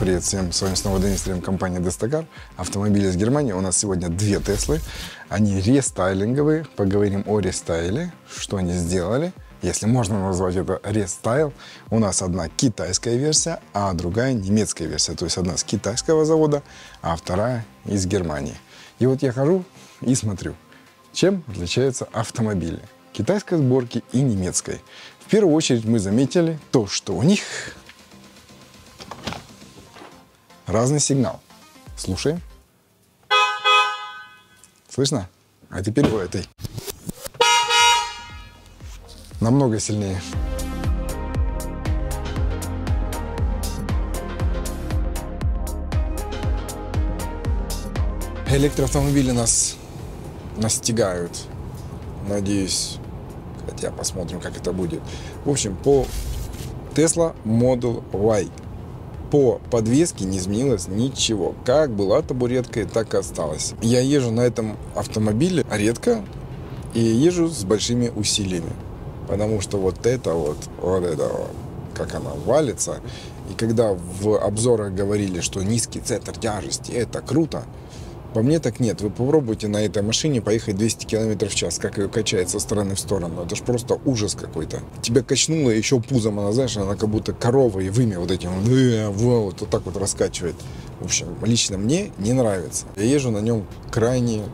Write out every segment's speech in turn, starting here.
Привет всем, с вами снова Денис Трем, компания Дестакар. Автомобили из Германии. У нас сегодня две Теслы. Они рестайлинговые. Поговорим о рестайле, что они сделали. Если можно назвать это рестайл. У нас одна китайская версия, а другая немецкая версия. То есть одна с китайского завода, а вторая из Германии. И вот я хожу и смотрю, чем отличаются автомобили китайской сборки и немецкой. В первую очередь мы заметили то, что у них разный сигнал. Слушаем. Слышно? А теперь у этой. Намного сильнее. Электроавтомобили нас настигают. Надеюсь, хотя посмотрим, как это будет. В общем, по Tesla Model Y по подвеске не изменилось ничего. Как была табуреткой, так и осталось. Я езжу на этом автомобиле редко и езжу с большими усилиями. Потому что вот это вот, вот это вот, как она валится. И когда в обзорах говорили, что низкий центр тяжести, это круто, по мне так нет. Вы попробуйте на этой машине поехать 200 км в час, как ее качает со стороны в сторону. Это же просто ужас какой-то. Тебя качнуло еще пузом, она, знаешь, она как будто корова и вымя вот этим вот, вот, вот так вот раскачивает. В общем, лично мне не нравится. Я езжу на нем крайне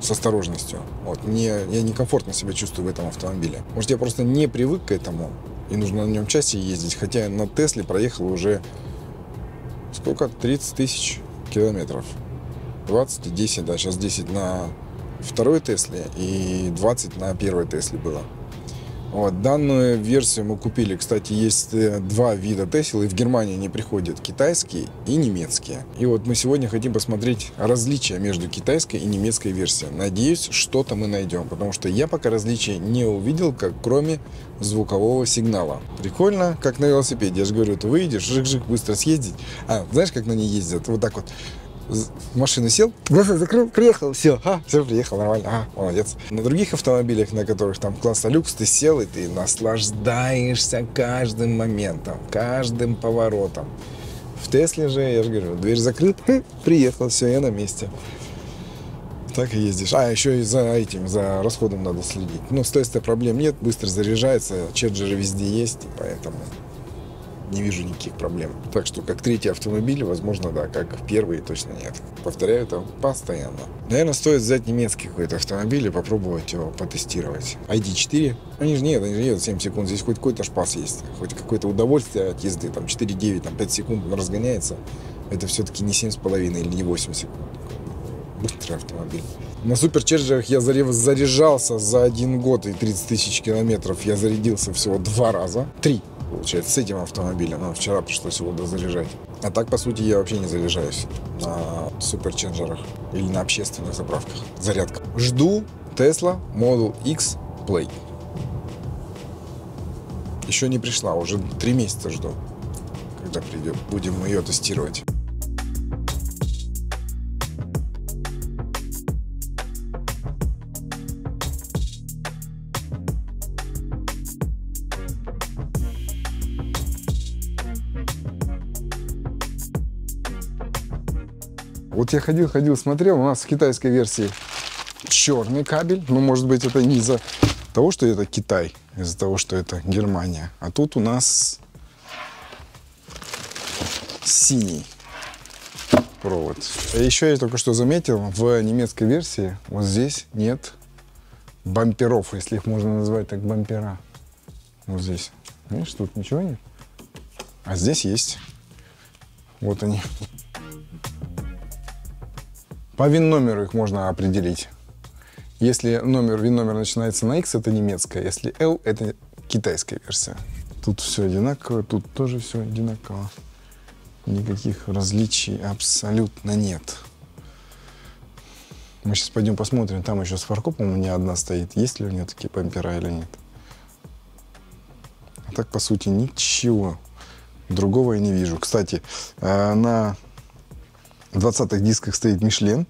с осторожностью. Вот, мне, я некомфортно себя чувствую в этом автомобиле. Может, я просто не привык к этому, и нужно на нем чаще ездить, хотя на Тесле проехал уже сколько? 30 тысяч километров. 20 и 10, да, сейчас 10 на второй Тесле и 20 на первой Тесле было. Вот, данную версию мы купили, кстати, есть э, два вида Тесла, и в Германии они приходят, китайские и немецкие. И вот мы сегодня хотим посмотреть различия между китайской и немецкой версией. Надеюсь, что-то мы найдем, потому что я пока различия не увидел, как кроме звукового сигнала. Прикольно, как на велосипеде. Я же говорю, ты выйдешь, жик-жик, быстро съездить. А, знаешь, как на ней ездят? Вот так вот в машину сел, глаза закрыл, приехал, все, а, все, приехал, нормально, а, молодец. На других автомобилях, на которых там класса люкс, ты сел и ты наслаждаешься каждым моментом, каждым поворотом. В Тесле же, я же говорю, дверь закрыта, хм, приехал, все, я на месте. Так и ездишь. А, еще и за этим, за расходом надо следить. Но с Теста проблем нет, быстро заряжается, чеджеры везде есть, поэтому не вижу никаких проблем. Так что как третий автомобиль, возможно, да, как первый точно нет. Повторяю это постоянно. Наверное, стоит взять немецкий какой-то автомобиль и попробовать его потестировать. ID4, они же нет, они же едут 7 секунд, здесь хоть какой-то шпас есть, хоть какое-то удовольствие от езды, там 4-9, там 5 секунд он разгоняется. Это все-таки не 7,5 или не 8 секунд. Быстрый автомобиль. На суперчарджерах я заряжался за один год и 30 тысяч километров. Я зарядился всего два раза. Три получается, с этим автомобилем. Но вчера пришлось его дозаряжать. А так, по сути, я вообще не заряжаюсь на суперченджерах или на общественных заправках. Зарядка. Жду Tesla Model X Play. Еще не пришла, уже три месяца жду, когда придет. Будем ее тестировать. Вот я ходил, ходил, смотрел, у нас в китайской версии черный кабель. Ну, может быть, это не из-за того, что это Китай, из-за того, что это Германия. А тут у нас синий провод. Еще я только что заметил, в немецкой версии вот здесь нет бамперов, если их можно назвать так бампера. Вот здесь. Видишь, тут ничего нет. А здесь есть. Вот они. По ВИН-номеру их можно определить. Если номер, ВИН-номер начинается на X, это немецкая. Если L, это китайская версия. Тут все одинаково, тут тоже все одинаково. Никаких различий абсолютно нет. Мы сейчас пойдем посмотрим. Там еще с фаркопом у меня одна стоит. Есть ли у нее такие помпера или нет. А так, по сути, ничего другого я не вижу. Кстати, э, на 20-х дисках стоит Мишлен,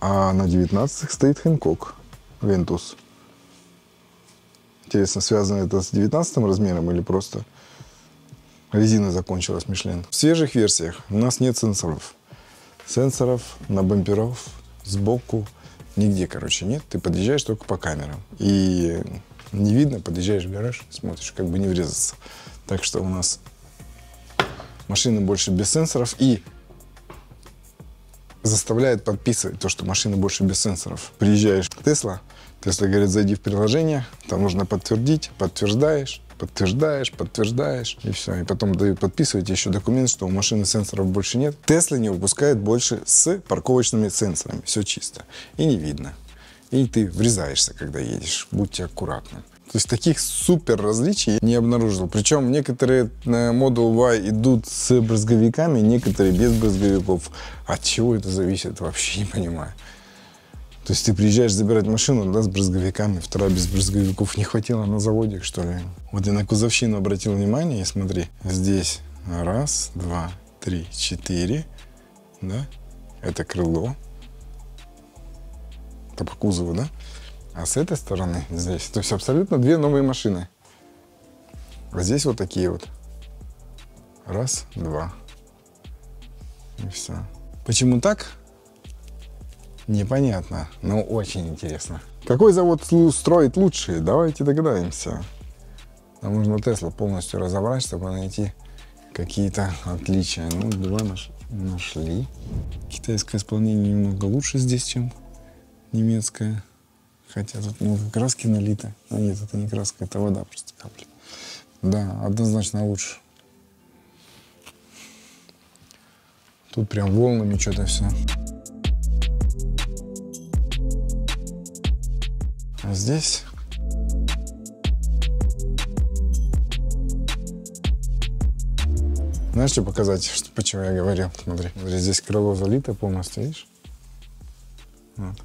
а на 19-х стоит Хэнкок Вентус. Интересно, связано это с 19 размером или просто резина закончилась Мишлен. В свежих версиях у нас нет сенсоров. Сенсоров на бамперов сбоку нигде, короче, нет. Ты подъезжаешь только по камерам. И не видно, подъезжаешь в гараж, смотришь, как бы не врезаться. Так что у нас машины больше без сенсоров и заставляет подписывать то, что машина больше без сенсоров. Приезжаешь в Тесла, Тесла говорит, зайди в приложение, там нужно подтвердить, подтверждаешь, подтверждаешь, подтверждаешь, и все. И потом дают подписывать еще документ, что у машины сенсоров больше нет. Тесла не выпускает больше с парковочными сенсорами. Все чисто. И не видно. И ты врезаешься, когда едешь. Будьте аккуратны. То есть таких супер различий не обнаружил. Причем некоторые Model Y идут с брызговиками, некоторые без брызговиков. От чего это зависит, вообще не понимаю. То есть ты приезжаешь забирать машину, да, с брызговиками, вторая без брызговиков не хватило на заводе, что ли. Вот я на кузовщину обратил внимание, и смотри, здесь раз, два, три, четыре, да, это крыло, это по кузову, да, а с этой стороны здесь, то есть абсолютно две новые машины. А здесь вот такие вот. Раз, два. И все. Почему так? Непонятно, но очень интересно. Какой завод строит лучше? Давайте догадаемся. Нам нужно Тесла полностью разобрать, чтобы найти какие-то отличия. Ну, два наш, нашли. Китайское исполнение немного лучше здесь, чем немецкое. Хотя тут много краски налито. А нет, это не краска, это вода просто капли. Да, однозначно лучше. Тут прям волнами что-то все. А здесь Знаешь, что показать, что, почему я говорил? Смотри, смотри, здесь крыло залито полностью, видишь? Вот.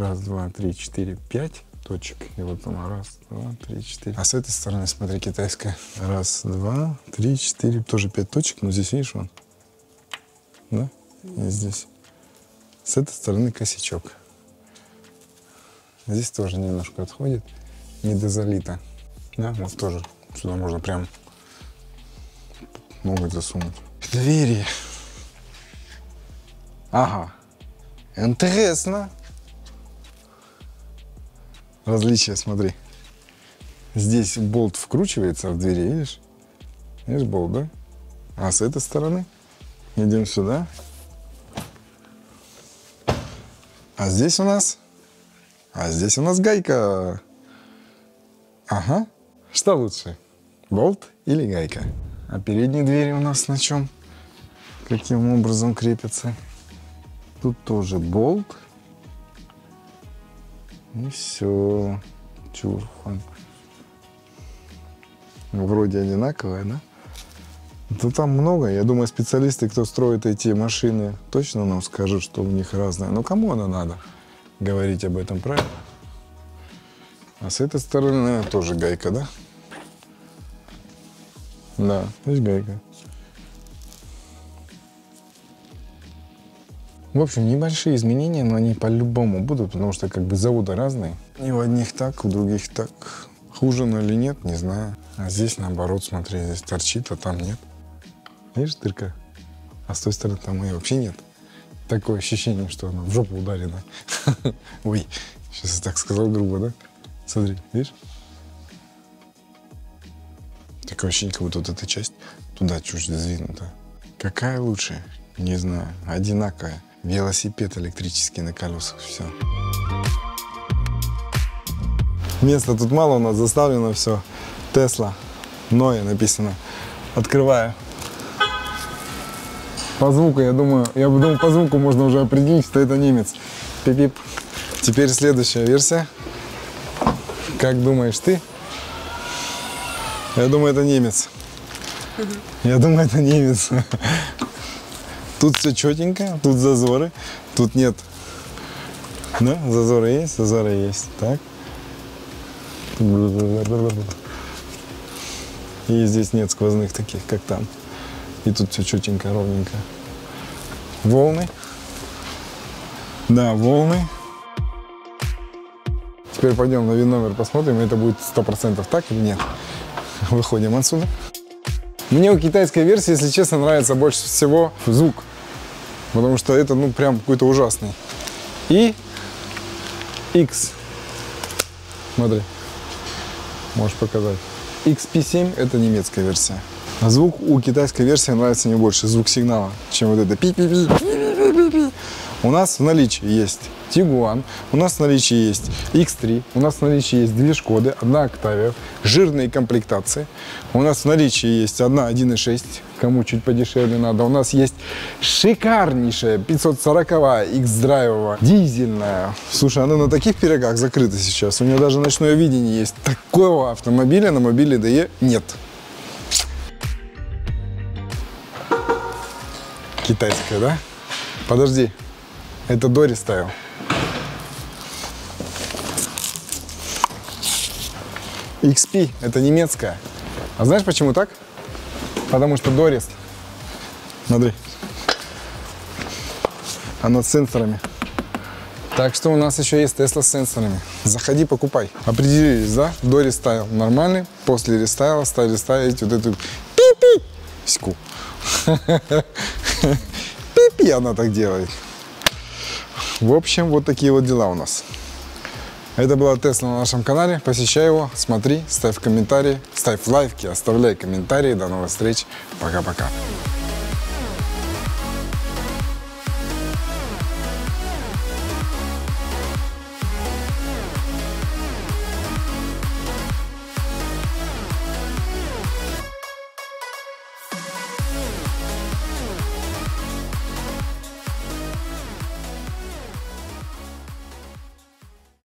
Раз, два, три, четыре, пять точек. И вот там раз, два, три, четыре. А с этой стороны, смотри, китайская. Раз, два, три, четыре. Тоже пять точек, но здесь, видишь, вон. Да? И здесь. С этой стороны косячок. Здесь тоже немножко отходит, не дозалито. Да, вот тоже сюда можно прям ноготь засунуть. Двери. Ага. Интересно. Различия, смотри. Здесь болт вкручивается в двери, видишь? Видишь болт, да? А с этой стороны идем сюда. А здесь у нас а здесь у нас гайка. Ага. Что лучше? Болт или гайка? А передние двери у нас на чем? Каким образом крепятся? Тут тоже болт. И все. Чурфан. Вроде одинаковая, да? Да там много. Я думаю, специалисты, кто строит эти машины, точно нам скажут, что у них разное. Но кому оно надо? говорить об этом правильно. А с этой стороны, наверное, тоже гайка, да? Да, здесь гайка. В общем, небольшие изменения, но они по-любому будут, потому что как бы заводы разные. И у одних так, у других так. Хуже оно или нет, не знаю. А здесь наоборот, смотри, здесь торчит, а там нет. Видишь, дырка? А с той стороны там и вообще нет такое ощущение, что она в жопу ударена. Ой, сейчас я так сказал грубо, да? Смотри, видишь? Такое ощущение, как будто вот эта часть туда чуть сдвинута. Какая лучше? Не знаю. Одинаковая. Велосипед электрический на колесах. Все. Места тут мало у нас, заставлено все. Тесла. Ноя написано. Открываю. По звуку, я думаю, я думаю, по звуку можно уже определить, что это немец. Пип-пип. Теперь следующая версия. Как думаешь ты? Я думаю, это немец. Я думаю, это немец. Тут все четенько, тут зазоры, тут нет. Да, зазоры есть, зазоры есть. Так. И здесь нет сквозных таких, как там. И тут все четенько, ровненько. Волны. Да, волны. Теперь пойдем на номер посмотрим, это будет сто процентов так или нет. Выходим отсюда. Мне у китайской версии, если честно, нравится больше всего звук. Потому что это, ну, прям какой-то ужасный. И X. Смотри. Можешь показать. XP7 это немецкая версия. А звук у китайской версии нравится мне больше. Звук сигнала, чем вот это пи пи пи пи пи У нас в наличии есть Tiguan, у нас в наличии есть X3, у нас в наличии есть две Шкоды, одна Octavia, жирные комплектации. У нас в наличии есть одна 1.6, кому чуть подешевле надо. У нас есть шикарнейшая 540 X-драйвовая, дизельная. Слушай, она на таких пирогах закрыта сейчас. У нее даже ночное видение есть. Такого автомобиля на мобиле DE нет. Китайская, да? Подожди, это Дори ставил. XP – это немецкая. А знаешь, почему так? Потому что дорест. Смотри. Она с сенсорами. Так что у нас еще есть Тесла с сенсорами. Заходи, покупай. Определились, да? До рестайл нормальный. После рестайла стали ставить вот эту пи-пи. Ску. Пи-пи она так делает. В общем, вот такие вот дела у нас. Это была Тесла на нашем канале. Посещай его, смотри, ставь комментарии, ставь лайки, оставляй комментарии. До новых встреч. Пока-пока.